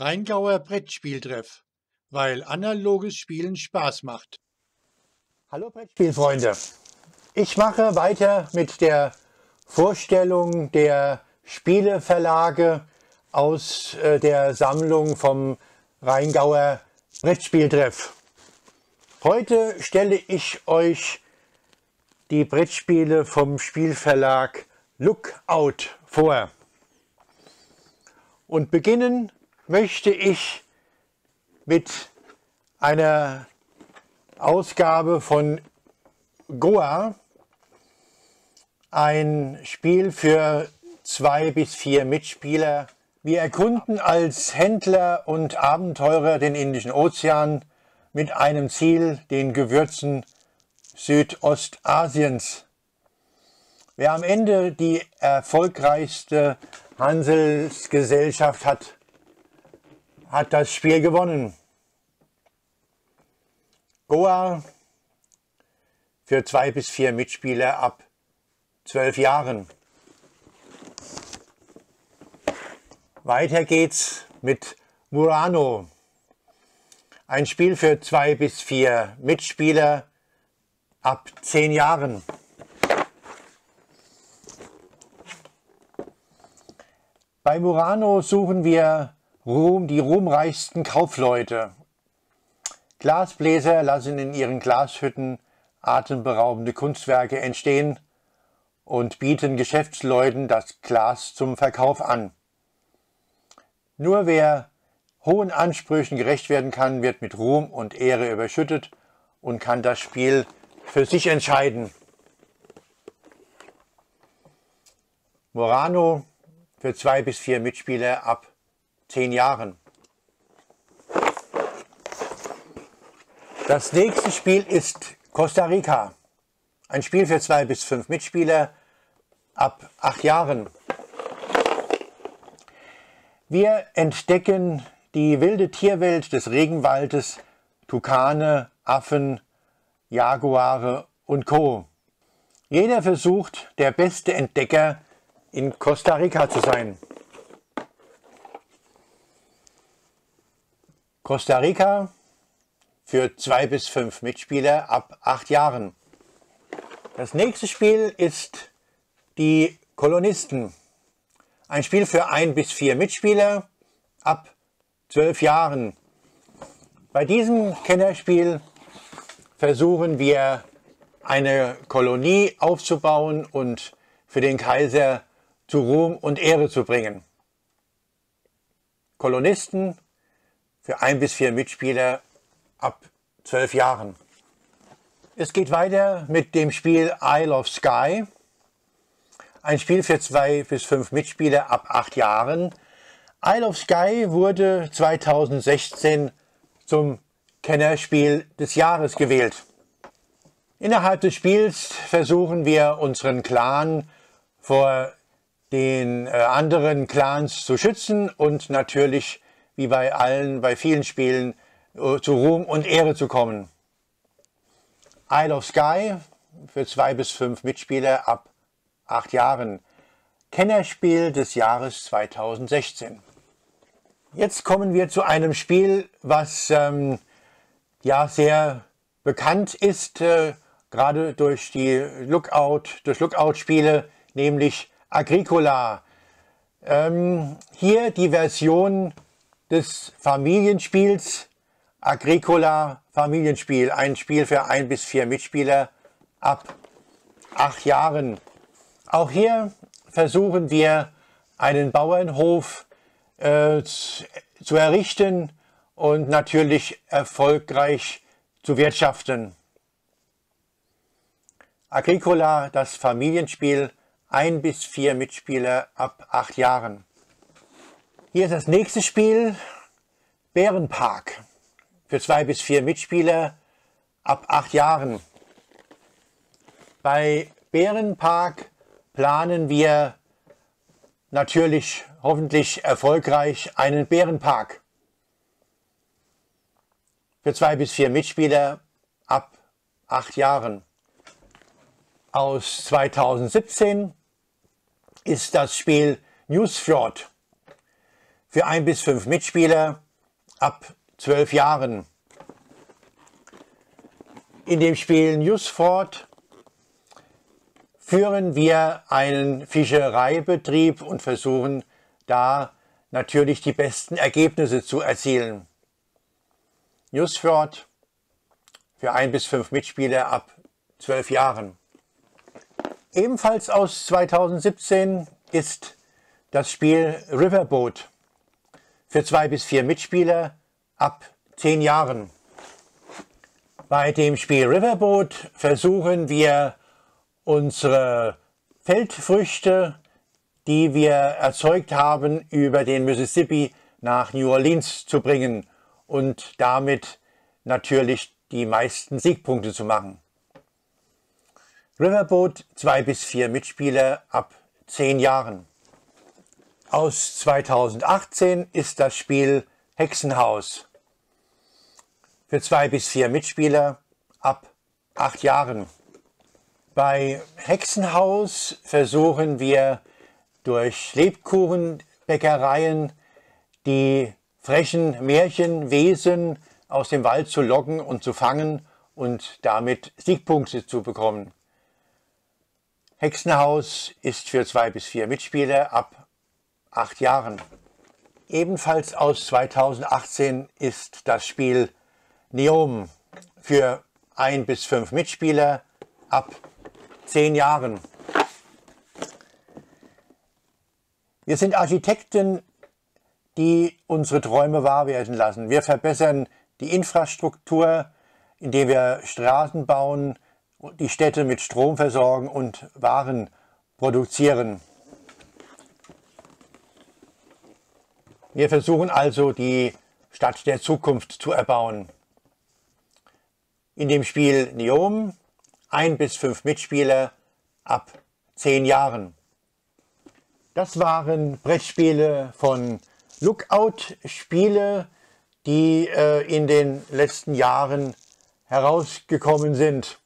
Rheingauer Brettspieltreff, weil analoges Spielen Spaß macht. Hallo Brettspielfreunde, ich mache weiter mit der Vorstellung der Spieleverlage aus äh, der Sammlung vom Rheingauer Brettspieltreff. Heute stelle ich euch die Brettspiele vom Spielverlag Lookout vor. Und beginnen möchte ich mit einer Ausgabe von Goa, ein Spiel für zwei bis vier Mitspieler. Wir erkunden als Händler und Abenteurer den Indischen Ozean mit einem Ziel, den Gewürzen Südostasiens. Wer am Ende die erfolgreichste Handelsgesellschaft hat, hat das Spiel gewonnen. Goa für zwei bis vier Mitspieler ab zwölf Jahren. Weiter geht's mit Murano. Ein Spiel für zwei bis vier Mitspieler ab zehn Jahren. Bei Murano suchen wir Ruhm, die ruhmreichsten Kaufleute. Glasbläser lassen in ihren Glashütten atemberaubende Kunstwerke entstehen und bieten Geschäftsleuten das Glas zum Verkauf an. Nur wer hohen Ansprüchen gerecht werden kann, wird mit Ruhm und Ehre überschüttet und kann das Spiel für sich entscheiden. Morano für zwei bis vier Mitspieler ab zehn Jahren. Das nächste Spiel ist Costa Rica. Ein Spiel für zwei bis fünf Mitspieler ab acht Jahren. Wir entdecken die wilde Tierwelt des Regenwaldes, Tukane, Affen, Jaguare und Co. Jeder versucht, der beste Entdecker in Costa Rica zu sein. Costa Rica für zwei bis fünf Mitspieler ab acht Jahren. Das nächste Spiel ist die Kolonisten. Ein Spiel für ein bis vier Mitspieler ab zwölf Jahren. Bei diesem Kennerspiel versuchen wir eine Kolonie aufzubauen und für den Kaiser zu Ruhm und Ehre zu bringen. Kolonisten für ein bis vier Mitspieler ab zwölf Jahren. Es geht weiter mit dem Spiel Isle of Sky. Ein Spiel für zwei bis fünf Mitspieler ab acht Jahren. Isle of Sky wurde 2016 zum Kennerspiel des Jahres gewählt. Innerhalb des Spiels versuchen wir unseren Clan vor den äh, anderen Clans zu schützen und natürlich, wie bei allen, bei vielen Spielen, äh, zu Ruhm und Ehre zu kommen. Isle of Sky für zwei bis fünf Mitspieler ab acht Jahren. Kennerspiel des Jahres 2016. Jetzt kommen wir zu einem Spiel, was ähm, ja sehr bekannt ist, äh, gerade durch die Lookout, durch Lookout-Spiele, nämlich Agricola. Ähm, hier die Version des Familienspiels Agricola Familienspiel, ein Spiel für ein bis vier Mitspieler ab acht Jahren. Auch hier versuchen wir einen Bauernhof äh, zu errichten und natürlich erfolgreich zu wirtschaften. Agricola, das Familienspiel, ein bis vier Mitspieler ab acht Jahren. Hier ist das nächste Spiel, Bärenpark, für zwei bis vier Mitspieler ab acht Jahren. Bei Bärenpark planen wir natürlich hoffentlich erfolgreich einen Bärenpark. Für zwei bis vier Mitspieler ab acht Jahren aus 2017 ist das Spiel Newsfjord für ein bis fünf Mitspieler ab zwölf Jahren. In dem Spiel Newsford führen wir einen Fischereibetrieb und versuchen da natürlich die besten Ergebnisse zu erzielen. Newsford für ein bis fünf Mitspieler ab zwölf Jahren. Ebenfalls aus 2017 ist das Spiel Riverboat für zwei bis vier Mitspieler ab zehn Jahren. Bei dem Spiel Riverboat versuchen wir unsere Feldfrüchte, die wir erzeugt haben, über den Mississippi nach New Orleans zu bringen und damit natürlich die meisten Siegpunkte zu machen. Riverboat zwei bis vier Mitspieler ab zehn Jahren. Aus 2018 ist das Spiel Hexenhaus für zwei bis vier Mitspieler ab acht Jahren. Bei Hexenhaus versuchen wir durch Lebkuchenbäckereien die frechen Märchenwesen aus dem Wald zu locken und zu fangen und damit Siegpunkte zu bekommen. Hexenhaus ist für zwei bis vier Mitspieler ab acht Jahren. Ebenfalls aus 2018 ist das Spiel Neom für ein bis fünf Mitspieler ab zehn Jahren. Wir sind Architekten, die unsere Träume wahr werden lassen. Wir verbessern die Infrastruktur, indem wir Straßen bauen, die Städte mit Strom versorgen und Waren produzieren. Wir versuchen also die Stadt der Zukunft zu erbauen. In dem Spiel Neom ein bis fünf Mitspieler ab zehn Jahren. Das waren Brettspiele von Lookout, Spiele, die äh, in den letzten Jahren herausgekommen sind.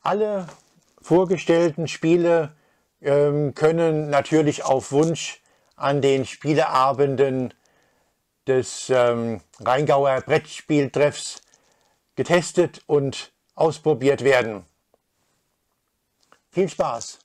Alle vorgestellten Spiele ähm, können natürlich auf Wunsch an den Spieleabenden des ähm, Rheingauer Brettspieltreffs getestet und ausprobiert werden. Viel Spaß!